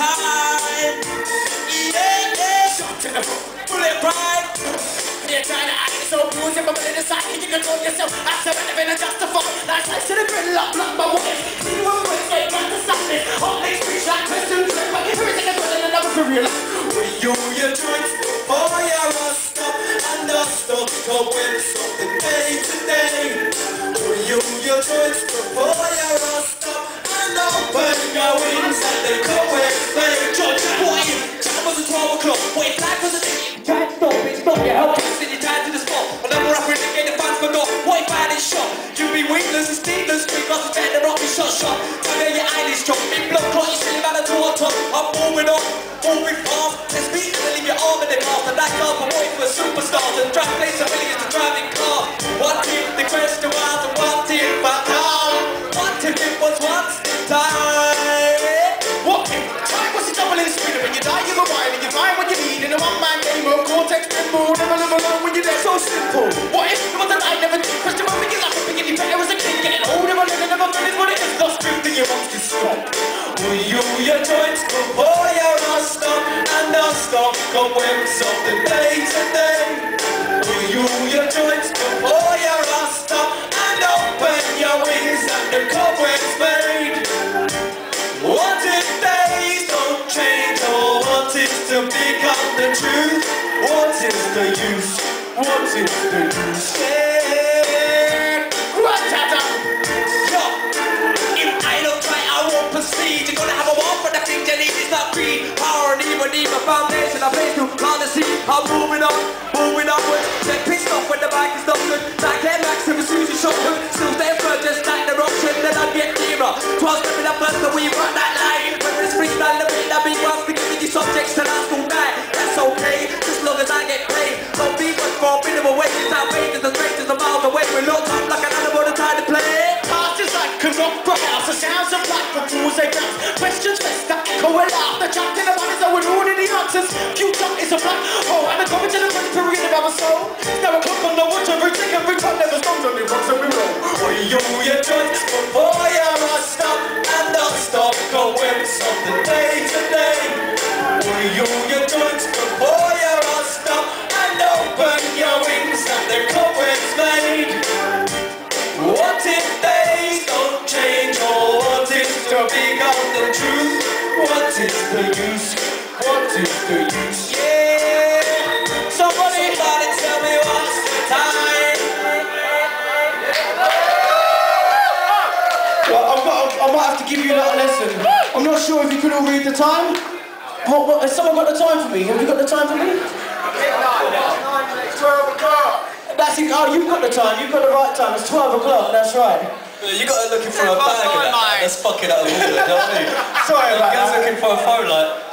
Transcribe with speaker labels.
Speaker 1: time. Yeah, yeah. To the bullet pride. You're trying to act so bruising, but in the side, you control yourself. I said, I've been justified. Nice, nice to the middle of block, my way. See what we're saying, got to stop this. All these speech like Christian Drake, but everything is running another for real. We you your joints before you rust up and dust up. Go with something Weakless and steamless. Quick off the stand, the rock shot shot. Tell your eyelids drop. Big blood clot, you silly man, a door top. I'm moving on, moving fast. Let's beat and leave your arm in the cast. And car for waiting for superstars. And drive place a millions to driving car. Your stop. Will you your joints before you rust up and dust up? Come with something day to day. Will you your joints before you rust up and open your wings and the cobwebs made? What if days don't change or what is to become the truth? What is the use? What is the use? Yeah. Moving on, moving onwards. Get pissed off when the bike is not good. Like Air Max and Susie Shotgun. Still the answers. Future is a black hole, oh, and the coming to the first period of our soul. Now a clock on the watch, everything, every time never stops, only once and we roll. Oh, you, your joints before you rust up and don't stop going something day to day. Oh, you, your joints before you rust up and open your wings and the cobwebs made. What if days don't change or what is to become the truth? What is the
Speaker 2: might have to you that lesson. I'm not sure if you could all read the time. What, what, has someone got the time for me? Have you got the time for me? That's it. Oh, you've got the time. You've got the right time. It's 12 o'clock. That's right.
Speaker 3: You got her looking for a bag of that. That's fucking out of order, do you know what I mean?
Speaker 2: Sorry about
Speaker 3: You guys
Speaker 2: that.
Speaker 3: looking for a phone like,